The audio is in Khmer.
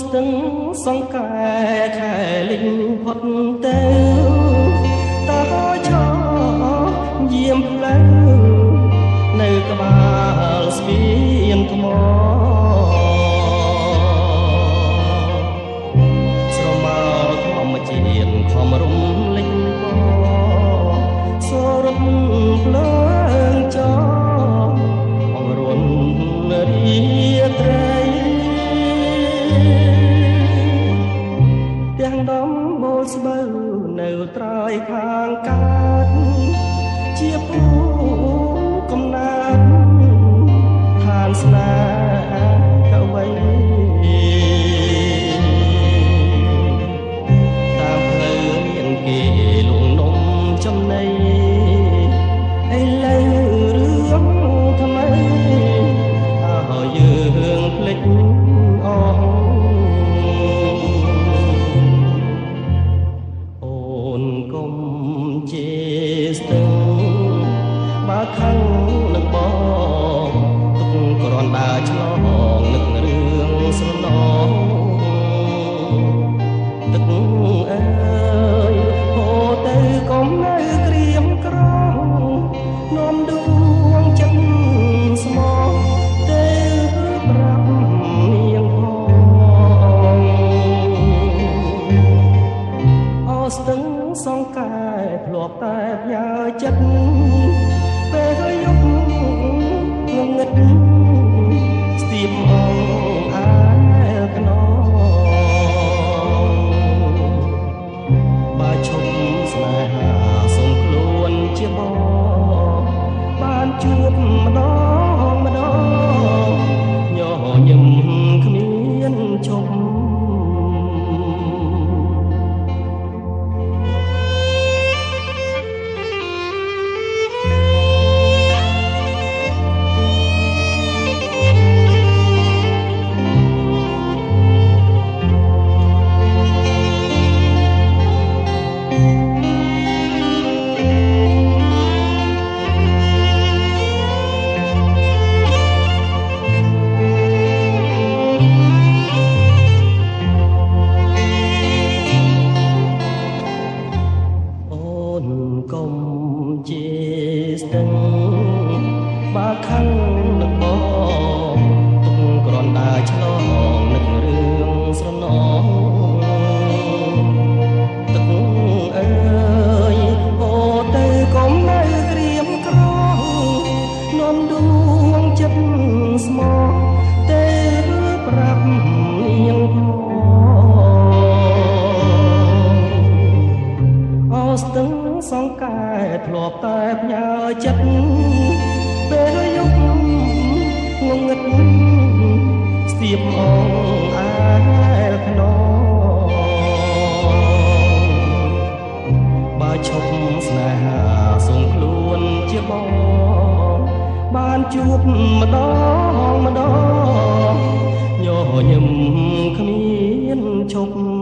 ស្ទឹងសង្កែខែលិញផុតទៅតើឆោយាមផ្លូវនៅក្បាលស្ពានថ្មស្រមោលធម្មជាតិខំរំលេចបសរត់ភ្លើ ទាំងដំបូលស្បូវនៅត្រើយខាងកើតជាពូ អើយហូរទៅកុំនៅក្រៀមក្រងនាំដួងចិត្តស្មោះទៅប្រាប់នាងផងអោស្ទឹងសងកែធ្លាប់តែផ្ញើចិត្តពេលយប់ងងឹត ប់ស្ស្ទឹងបើខឹងនឹងបងទុកក្រនដើរឆ្ល ពេលយប់ងងឹតស្ទាបអងអាលខ្នងបើឈប់ស្នេហាសងខ្លួនជាបងបានជួបម្ដងម្ដងញញឹមគ្មានឈប់